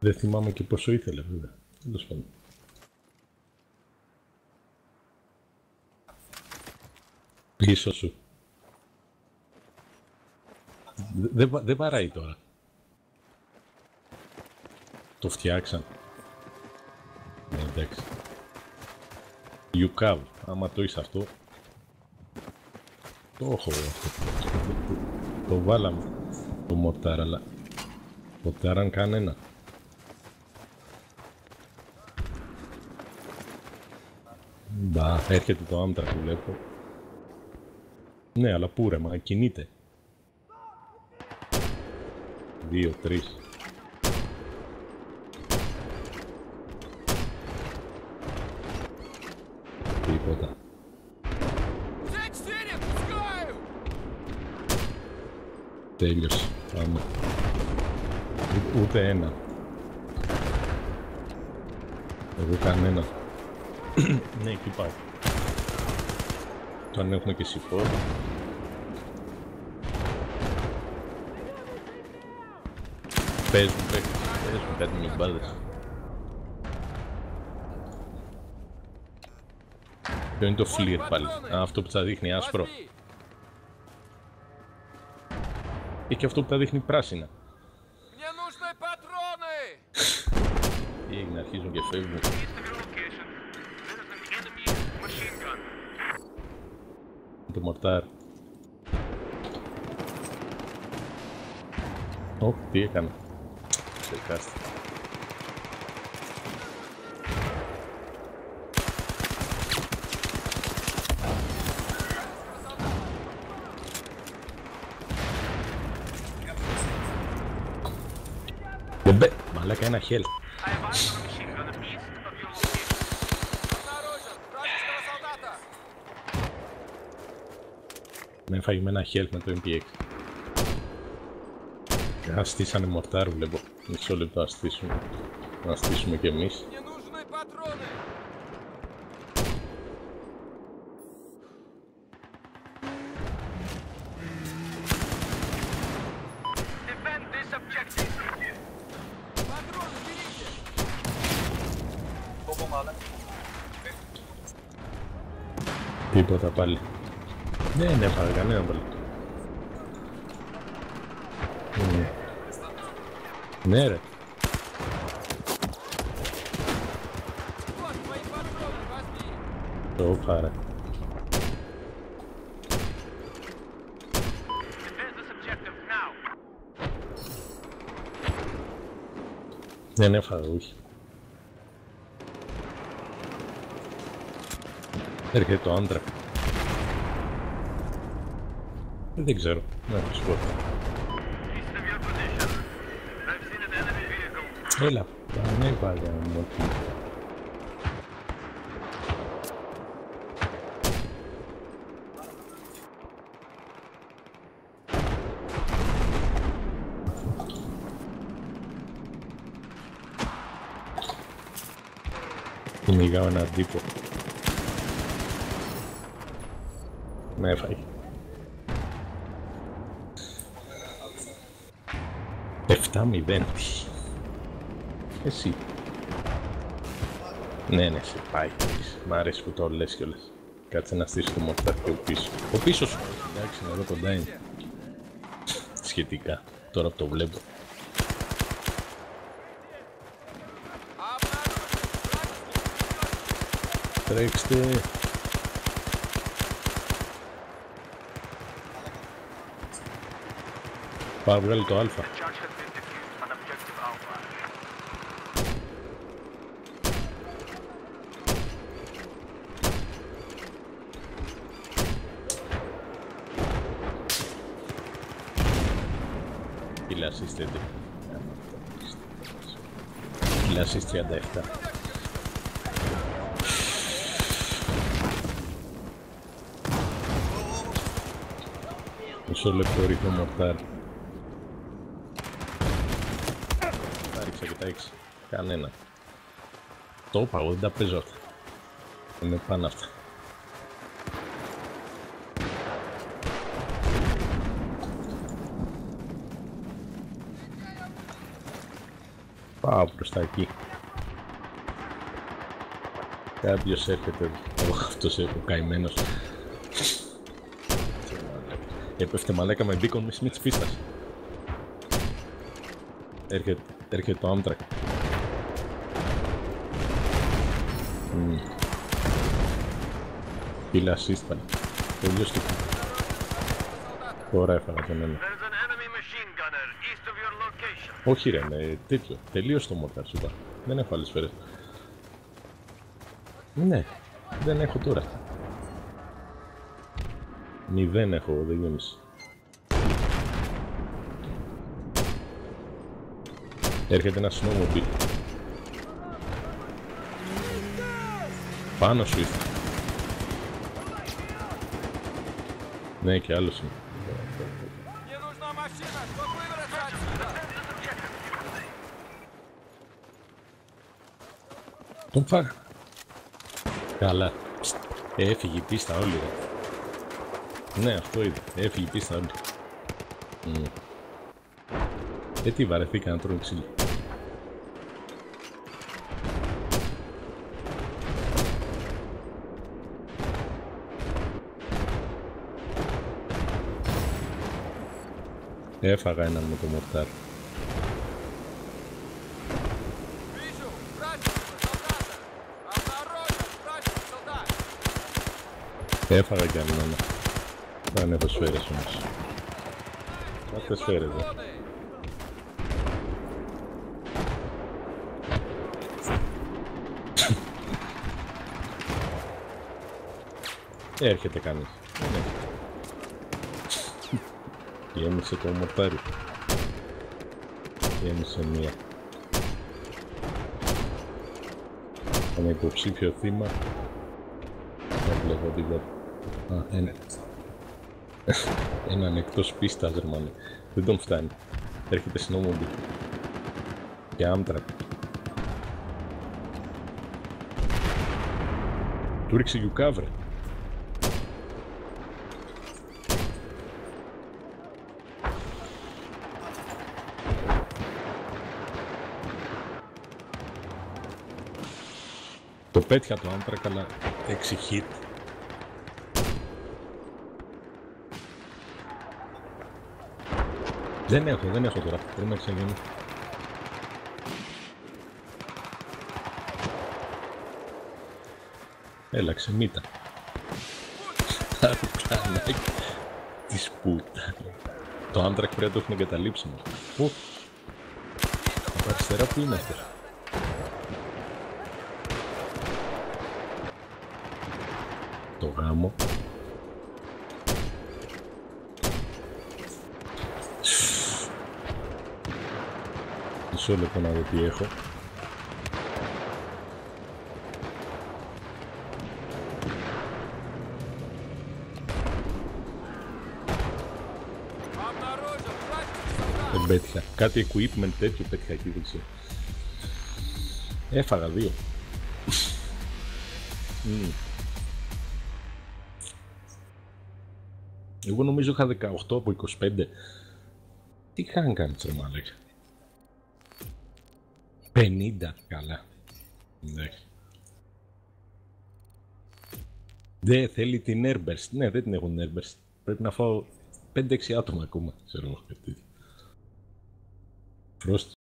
Δεν θυμάμαι και πόσο ήθελε βέβαια. Τέλος πάντων. Πίσω σου. Δεν βα- δεν βαράει τώρα. Το φτιάξαν. Ναι, εντάξει. You have. Άμα το είσαι αυτό. Το έχω εγώ αυτό. Το, το βάλαμε. Το μοτάρ, αλλά... Μοτάραν κανένα. Μπα, έρχεται το άμτρα που βλέπω. Ναι, αλλά πούρεμα, κινείται. Δύο, τρεις. Τίποτα. Τέλειωσε. Πάμε. Ούτε ένα. Εγώ κανένα ναι, εκεί πάει. Το αν έχουν και σιφόρ. Παίζουν, παίζουν, παίζουν κάτι με μπάλες. Ποιο είναι το φλιρ πάλι. Α, αυτό που θα δείχνει άσπρο. Возьми! Ή και αυτό που τα δείχνει πράσινα. Мне нужны патроны! Τι έγινε, αρχίζουν και φεύγουν. Το μορτάρ. Ω, τι έκανα. Ξεκάστη. Μπομπέ, μαλάκα ένα χέλ. με φαγημένα health με το MPX. Αστήσανε μορτάρ βλέπω. Μισό λεπτό αστήσουμε. Να αστήσουμε κι εμείς. Τίποτα πάλι. Nie, nie palga, nie dobra. Nie. Nie, re. Dobra. Nie, nie faluj. Perché tu andrai? Δεν ξέρω. Ναι, σου πω. East of your position. I've seen an enemy vehicle. Έλα. Δεν υπάρχει μου. Κυνηγάω έναν τύπο. Με έφαγε. Εφτά μηδέν. Εσύ. Ναι, ναι, σε πάει. Μ' αρέσει που το λες κιόλας. Κάτσε να στήσει το μορτάρ και ο πίσω. Ο πίσω σου. Εντάξει, εδώ κοντά είναι. Σχετικά. Τώρα που το βλέπω. Τρέξτε. Va vuelto alfa. Y la asistente. Y la asistente a. Eso le podría mortal. Έξι. Κανένα. Το είπα εγώ, δεν τα παίζω αυτά. Είναι πάνω αυτά. Πάω προς τα εκεί. Κάποιος έρχεται εδώ. Ω, αυτός ο καημένος. Έπεφτε μαλάκα με μπίκον με της πίστας. Έρχεται, έρχεται το Amtrak. Μμμ. Πήλα assist πάλι. Τελείως το Τώρα έφαγα τον ένα. There's an enemy machine gunner east of your location. Όχι ρε, ναι, τέτοιο. Τελείως το μορτάρ σου είπα. Δεν έχω άλλες σφαίρες. Ναι, δεν έχω τώρα. Μηδέν έχω, δεν γέμισε. Έρχεται ένα snowmobile. Πάνω σου ήρθε. Ναι, και άλλος είναι. Τον φάγα. Καλά. Ψτ. Έφυγε η πίστα όλη. Ρε. Ναι, αυτό είδε. Έφυγε η πίστα όλη. Mm. Ε, Γιατί βαρεθήκα να τρώω ξύλο. Έφαγα έναν με το μορτάρ. Έφαγα κι άλλον. Θα είναι το σφαίρες όμως. Έρχεται κανείς. Δεν έρχεται. Γέμισε το μορτάρι. Γέμισε μία. Ένα υποψήφιο θύμα. Δεν βλέπω τίποτα. Α, ένα. Έναν εκτός πίστας, ρε μάνα. Δεν τον φτάνει. Έρχεται snowmobile. Και άμτρακ. Του ρίξε γιουκάβρε. Πέτυχα το άντρακα, αλλά 6 hit. Δεν έχω, δεν έχω τώρα. Πρέπει να ξαναγίνει. Έλα, ξεμήτα. Αεροπλανάκι της πούτα. Το άντρακ πρέπει να το έχουν εγκαταλείψει μας. Πού; Από αριστερά που είναι αυτό. cuarto ramo. Solo con algo viejo. πέτυχα. Κάτι equipment τέτοιο πέτυχα εκεί, δεν Εγώ νομίζω είχα 18 από 25. Τι είχαν κάνει ρε μάλακα. 50 καλά. Ναι. Δεν θέλει την Airburst. Ναι, δεν την έχουν Airburst. Πρέπει να φάω 5-6 άτομα ακόμα. Ξέρω εγώ κάτι τέτοιο. Frost